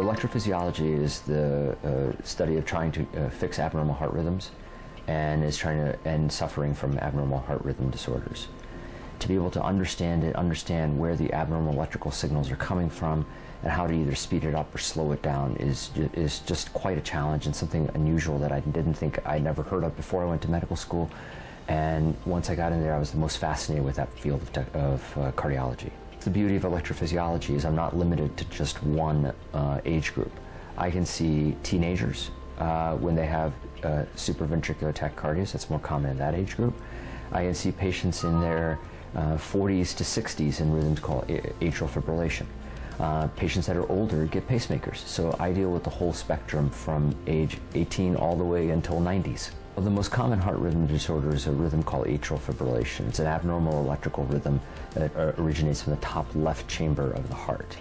Electrophysiology is the uh, study of trying to uh, fix abnormal heart rhythms and is trying to end suffering from abnormal heart rhythm disorders. To be able to understand it, understand where the abnormal electrical signals are coming from, and how to either speed it up or slow it down is is just quite a challenge and something unusual that I didn't think I'd never heard of before I went to medical school. And once I got in there, I was the most fascinated with that field of, of uh, cardiology. The beauty of electrophysiology is I'm not limited to just one uh, age group. I can see teenagers uh, when they have uh, supraventricular tachycardias, that's more common in that age group. I can see patients in their 40s uh, to 60s in rhythms called atrial fibrillation. Uh, patients that are older get pacemakers, so I deal with the whole spectrum from age 18 all the way until 90s. Well, the most common heart rhythm disorder is a rhythm called atrial fibrillation. It's an abnormal electrical rhythm that originates from the top left chamber of the heart.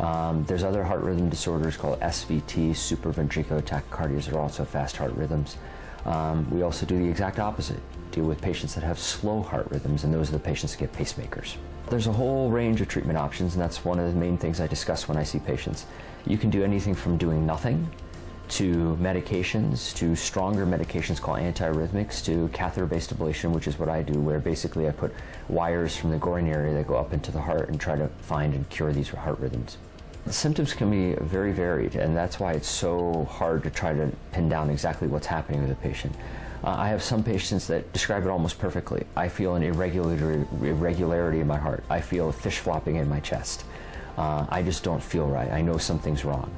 Um, there's other heart rhythm disorders called SVT, supraventricular tachycardias, that are also fast heart rhythms. Um, we also do the exact opposite, deal with patients that have slow heart rhythms, and those are the patients that get pacemakers. There's a whole range of treatment options, and that's one of the main things I discuss when I see patients. You can do anything from doing nothing to medications, to stronger medications called antiarrhythmics, to catheter-based ablation, which is what I do, where basically I put wires from the groin area that go up into the heart and try to find and cure these heart rhythms. The symptoms can be very varied, and that's why it's so hard to try to pin down exactly what's happening with a patient. Uh, I have some patients that describe it almost perfectly. I feel an irregularity, irregularity in my heart. I feel fish flopping in my chest. Uh, I just don't feel right. I know something's wrong.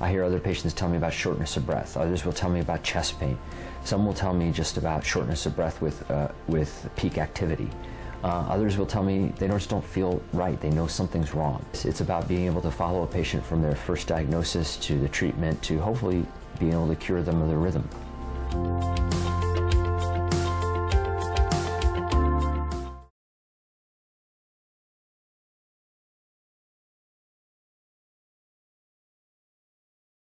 I hear other patients tell me about shortness of breath. Others will tell me about chest pain. Some will tell me just about shortness of breath with, uh, with peak activity. Uh, others will tell me they just don't feel right. They know something's wrong. It's, it's about being able to follow a patient from their first diagnosis to the treatment to hopefully being able to cure them of their rhythm.